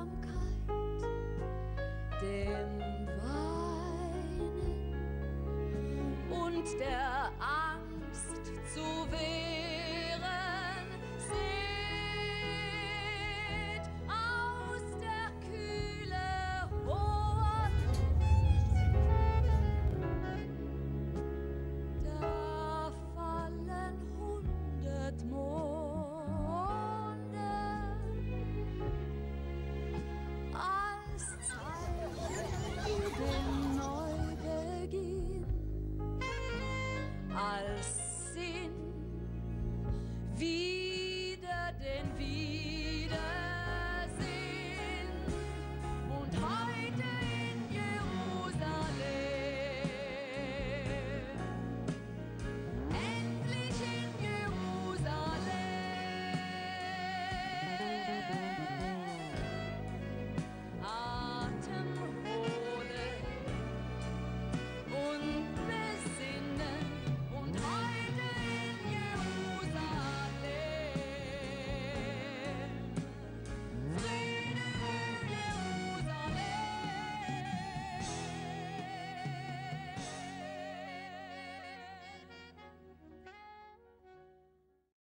Einsamkeit, dem Weinen und der Angst zu weh.